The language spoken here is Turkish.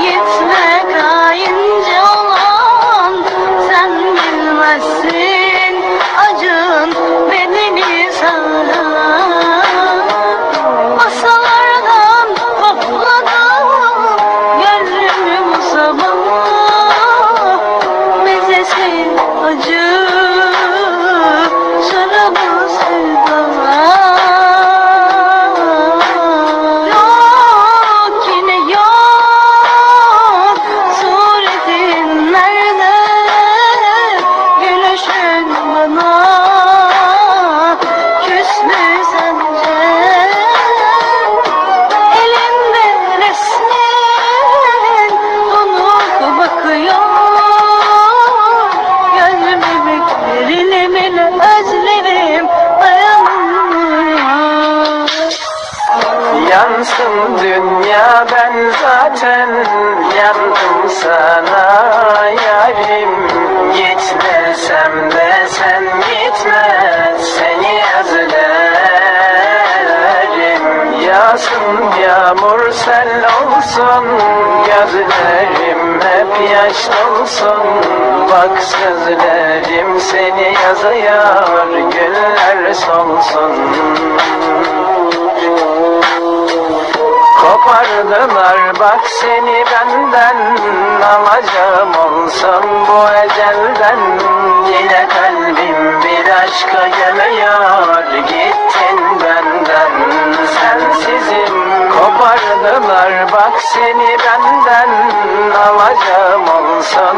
Gitme kayınca Yansın dünya ben zaten yandım sana. Yarim Gitmesem de sen gitme seni özlerim. Yağsın yağmur sel olsun gözlerim hep yaş dolsun. Bak sözlerim seni yazıyor güller solsun Kopardılar bak seni benden Alacağım olsam bu ecelden Yine kalbim bir aşka yanıyor Gittin benden sensizim. Kopardılar bak seni benden Alacağım olsam